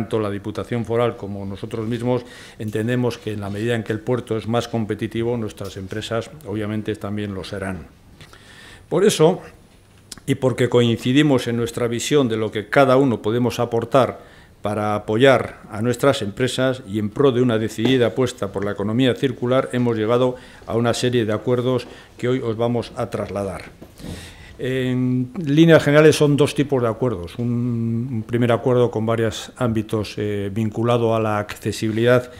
tanto la Diputación Foral como nosotros mismos entendemos que en la medida en que el puerto es más competitivo, nuestras empresas obviamente también lo serán. Por eso, y porque coincidimos en nuestra visión de lo que cada uno podemos aportar para apoyar a nuestras empresas y en pro de una decidida apuesta por la economía circular, hemos llegado a una serie de acuerdos que hoy os vamos a trasladar. En líneas generales son dos tipos de acuerdos. Un, primer acuerdo con varios ámbitos eh, vinculado a la accesibilidad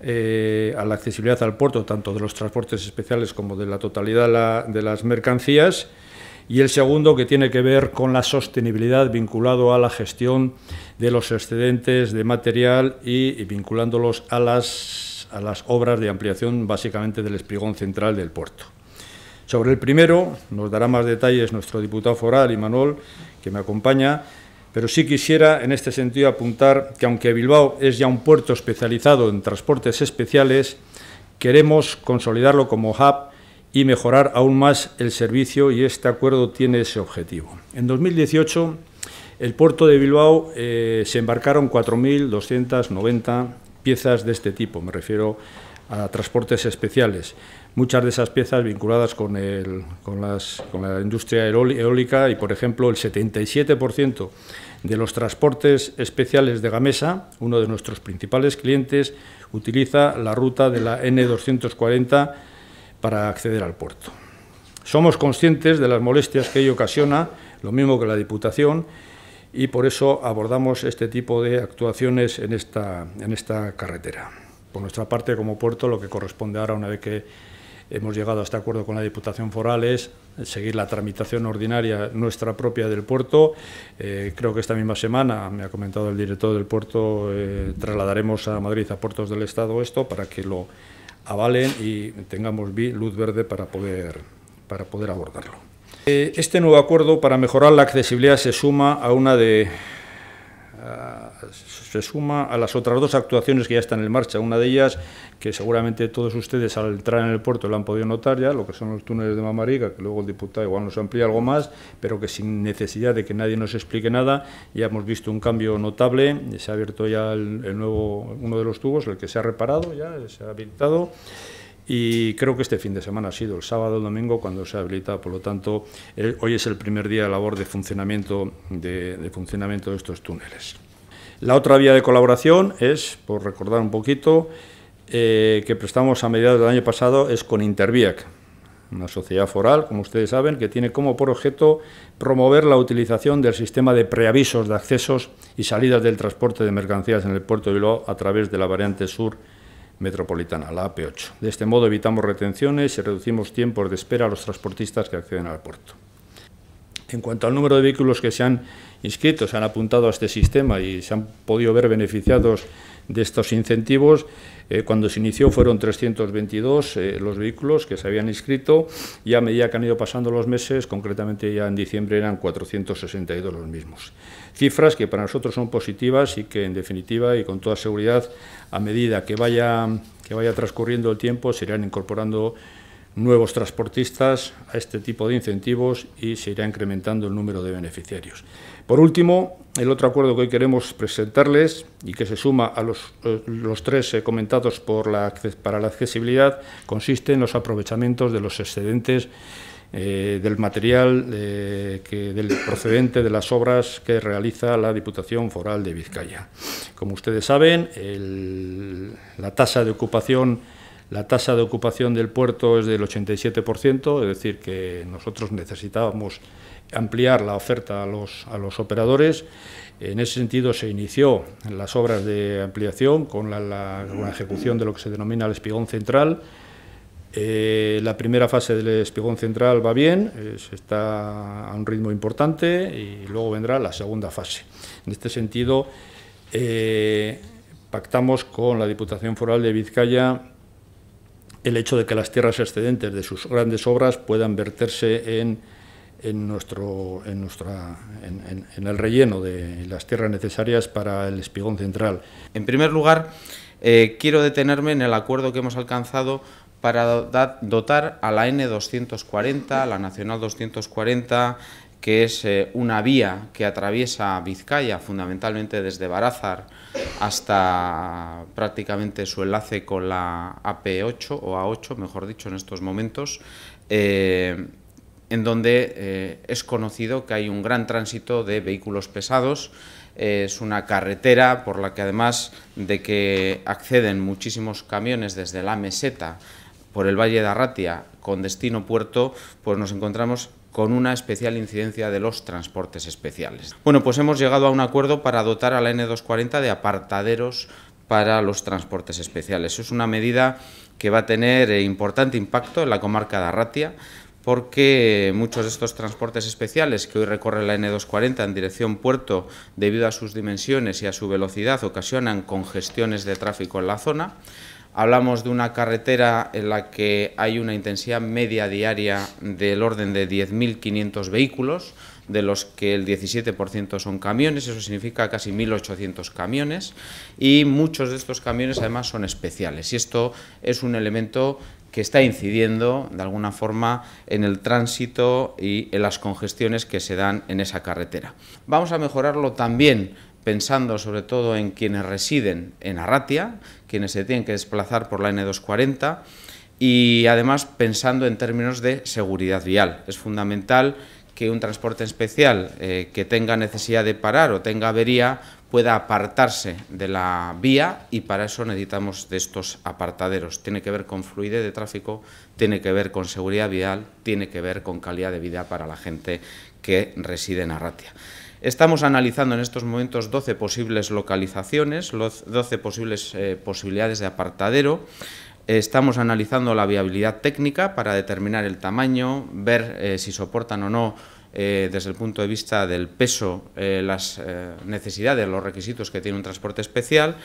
eh, a la accesibilidad al puerto, tanto de los transportes especiales como de la totalidad de las mercancías, y el segundo que tiene que ver con la sostenibilidad vinculado a la gestión de los excedentes de material y, vinculándolos a las, a las obras de ampliación básicamente del espigón central del puerto. Sobre el primero nos dará más detalles nuestro diputado foral, Imanol, que me acompaña, pero sí quisiera en este sentido apuntar que aunque Bilbao es ya un puerto especializado en transportes especiales, queremos consolidarlo como hub y mejorar aún más el servicio y este acuerdo tiene ese objetivo. En 2018, el puerto de Bilbao eh, se embarcaron 4.290 piezas de este tipo, me refiero a transportes especiales. Muchas de esas piezas vinculadas con, con, la industria eólica y, por ejemplo, el 77% de los transportes especiales de Gamesa, uno de nuestros principales clientes, utiliza la ruta de la N240 para acceder al puerto. Somos conscientes de las molestias que ello ocasiona, lo mismo que la Diputación, y por eso abordamos este tipo de actuaciones en esta, en esta carretera. Por nuestra parte, como puerto, lo que corresponde ahora, una vez que hemos llegado a este acuerdo con la Diputación Foral, es seguir la tramitación ordinaria nuestra propia del puerto. Eh, creo que esta misma semana, me ha comentado el director del puerto, eh, trasladaremos a Madrid, a Puertos del Estado, esto para que lo avalen y tengamos luz verde para poder, para poder abordarlo. Eh, este nuevo acuerdo para mejorar la accesibilidad se suma a una de se suma a las otras dos actuaciones que ya están en marcha. Una de ellas, que seguramente todos ustedes al entrar en el puerto lo han podido notar ya, lo que son los túneles de Mamariga, que luego el diputado igual nos amplía algo más, pero que sin necesidad de que nadie nos explique nada, ya hemos visto un cambio notable. Se ha abierto ya el, nuevo, uno de los tubos, el que se ha reparado, ya se ha habilitado y creo que este fin de semana ha sido el sábado el domingo cuando se habilita, por lo tanto, hoy es el primer día de labor de funcionamiento de funcionamiento de estos túneles. La otra vía de colaboración es, por recordar un poquito, eh, que prestamos a mediados del año pasado, es con Interviac, una sociedad foral, como ustedes saben, que tiene como por objeto promover la utilización del sistema de preavisos de accesos y salidas del transporte de mercancías en el puerto de Bilbao a través de la variante sur metropolitana, la AP8. De este modo evitamos retenciones y reducimos tiempos de espera a los transportistas que acceden al puerto. En cuanto al número de vehículos que se han inscritos, se han apuntado a este sistema y se han podido ver beneficiados de estos incentivos, eh, cuando se inició fueron 322 eh, los vehículos que se habían inscrito y a medida que han ido pasando los meses, concretamente ya en diciembre eran 462 los mismos. Cifras que para nosotros son positivas y que en definitiva y con toda seguridad a medida que vaya, que vaya transcurriendo el tiempo se irán incorporando nuevos transportistas a este tipo de incentivos y se irá incrementando el número de beneficiarios. Por último, el otro acuerdo que hoy queremos presentarles y que se suma a los, eh, los tres eh, comentados para la accesibilidad consiste en los aprovechamientos de los excedentes eh, del material del procedente de las obras que realiza la Diputación Foral de Vizcaya. Como ustedes saben, la tasa de ocupación la tasa de ocupación del puerto es del 87%, es decir, que nosotros necesitábamos ampliar la oferta a los, a los operadores. En ese sentido se inició las obras de ampliación con la, ejecución de lo que se denomina el espigón central. Eh, la primera fase del espigón central va bien, está a un ritmo importante y luego vendrá la segunda fase. En este sentido, eh, pactamos con la Diputación Foral de Vizcaya el hecho de que las tierras excedentes de sus grandes obras puedan verterse en, nuestro, en, nuestra, en, el relleno de las tierras necesarias para el espigón central. En primer lugar, eh, quiero detenerme en el acuerdo que hemos alcanzado para dotar a la N240, la Nacional 240, que es eh, una vía que atraviesa Vizcaya, fundamentalmente desde Barázar hasta prácticamente su enlace con la AP8 o A8, mejor dicho, en estos momentos, eh, en donde eh, es conocido que hay un gran tránsito de vehículos pesados. es una carretera por la que además de que acceden muchísimos camiones desde la meseta por el Valle de Arratia con destino puerto, pues nos encontramos con una especial incidencia de los transportes especiales. Bueno, pues hemos llegado a un acuerdo para dotar a la N240 de apartaderos para los transportes especiales. Es una medida que va a tener eh, importante impacto en la comarca de Arratia, porque muchos de estos transportes especiales que hoy recorre la N240 en dirección puerto, debido a sus dimensiones y a su velocidad, ocasionan congestiones de tráfico en la zona. Hablamos de una carretera en la que hay una intensidad media diaria del orden de 10.500 vehículos, de los que el 17% son camiones, eso significa casi 1.800 camiones, y muchos de estos camiones además son especiales. Y esto es un elemento que está incidiendo de alguna forma en el tránsito y en las congestiones que se dan en esa carretera. Vamos a mejorarlo también pensando sobre todo en quienes residen en Arratia, quienes se tienen que desplazar por la N240 y además pensando en términos de seguridad vial. Es fundamental que un transporte especial eh, que tenga necesidad de parar o tenga avería pueda apartarse de la vía y para eso necesitamos de estos apartaderos. Tiene que ver con fluidez de tráfico, tiene que ver con seguridad vial, tiene que ver con calidad de vida para la gente que reside en Arratia. Estamos analizando en estos momentos 12 posibles localizaciones, 12 posibles eh, posibilidades de apartadero. Estamos analizando la viabilidad técnica para determinar el tamaño, ver eh, si soportan o no eh, desde el punto de vista del peso, las necesidades, los requisitos que tiene un transporte especial.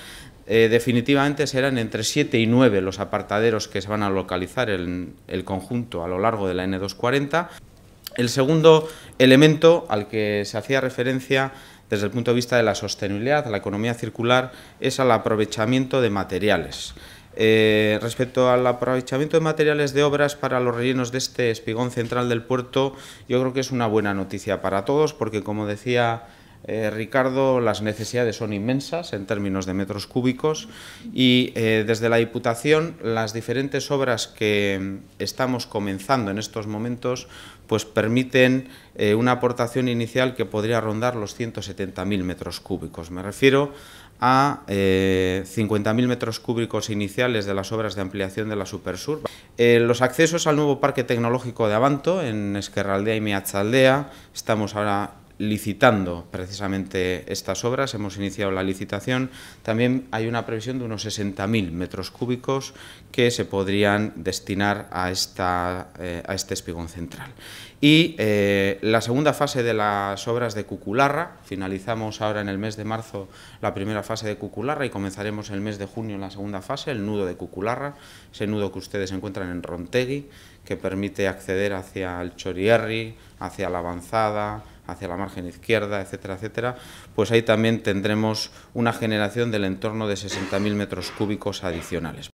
definitivamente serán entre 7 y 9 los apartaderos que se van a localizar en el conjunto a lo largo de la N240. El segundo elemento al que se hacía referencia desde el punto de vista de la sostenibilidad, la economía circular, es al aprovechamiento de materiales. Eh, respecto al aprovechamiento de materiales de obras para los rellenos de este espigón central del puerto, yo creo que es una buena noticia para todos, porque como decía eh, Ricardo, las necesidades son inmensas en términos de metros cúbicos y eh, desde la Diputación las diferentes obras que estamos comenzando en estos momentos pues permiten eh, una aportación inicial que podría rondar los 170.000 metros cúbicos. Me refiero a 50.000 metros cúbicos iniciales de las obras de ampliación de la Supersur. los accesos al nuevo parque tecnológico de Avanto en Esquerraldea y Miachaldea, estamos ahora licitando precisamente estas obras, hemos iniciado la licitación, también hay una previsión de unos 60.000 metros cúbicos que se podrían destinar a, esta, eh, a este espigón central. Y eh, la segunda fase de las obras de Cucularra, finalizamos ahora en el mes de marzo la primera fase de Cucularra y comenzaremos el mes de junio la segunda fase, el nudo de Cucularra, ese nudo que ustedes encuentran en Rontegui, que permite acceder hacia el Chorierri, hacia la avanzada, hacia la margen izquierda, etcétera, etcétera, pues ahí también tendremos una generación del entorno de 60.000 metros cúbicos adicionales.